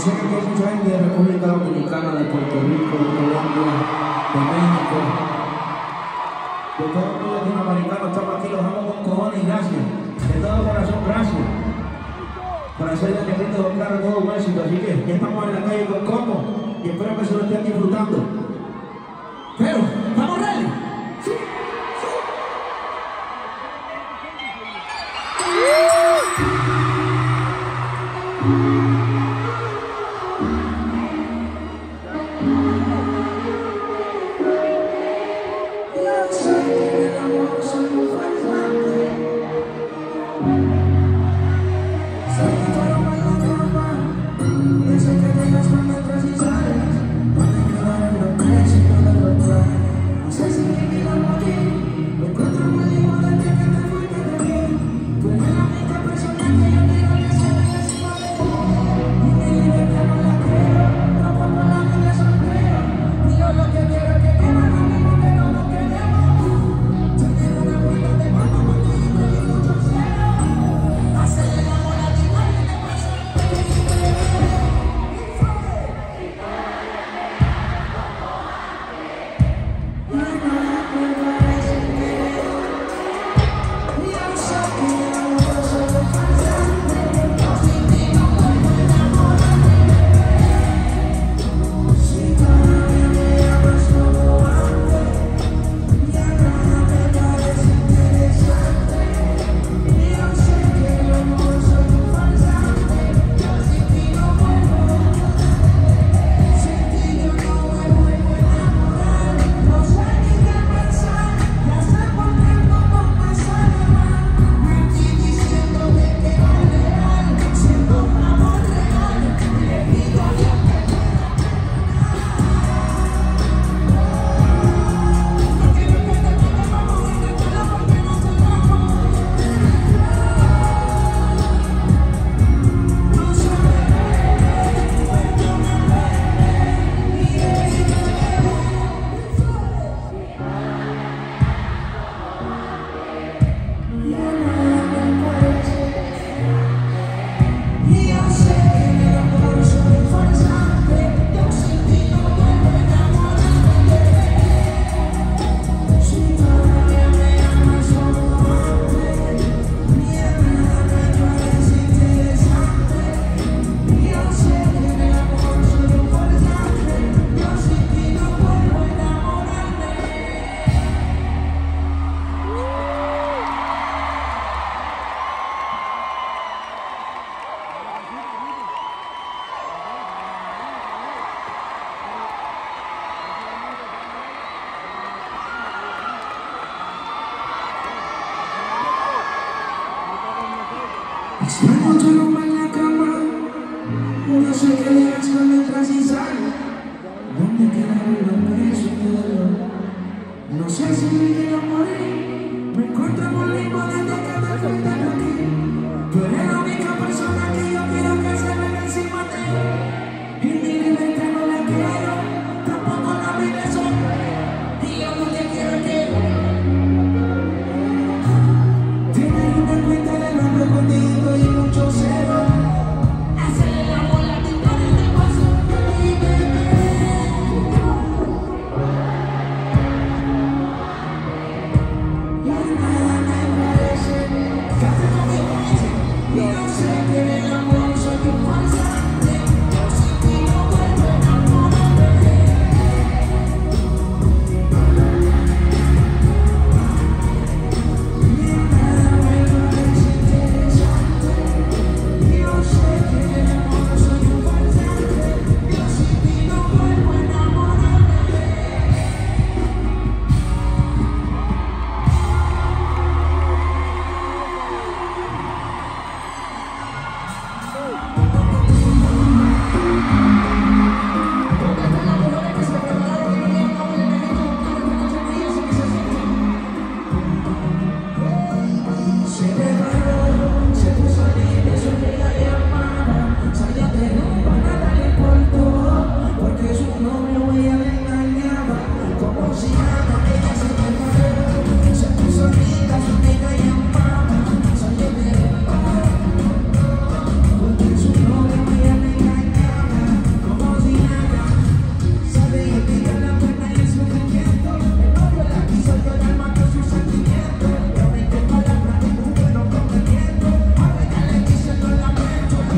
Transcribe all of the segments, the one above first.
Como sé que hay mucha gente de República Dominicana, de Puerto Rico, de Colombia, de México, de todos los latinoamericanos, estamos aquí, los amo con cojones gracias. De todo corazón, gracias. Para hacer de Oscar todo un éxito. Así que estamos en la calle con Combo y espero que se lo estén disfrutando. Extraño tu aroma en la cama, no sé qué dirás cuando entras y sales. ¿Dónde quedaron los besos de dolor? No sé si vivir o morir. Me encuentro por limbo desde que te fuiste de aquí. Tú eres la única persona que yo quiero que se venga encima de mí. Y mi libertad no la quiero, tampoco la merezco. Y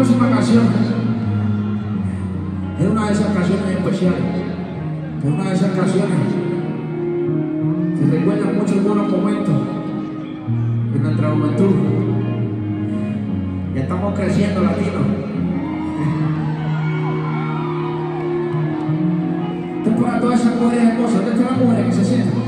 próxima canción es una de esas canciones especiales, es una de esas canciones que recuerdan muchos buenos momentos en nuestra juventud. Ya estamos creciendo latinos. Esto todas esas mujeres hermosas, todas las mujeres que se sientan.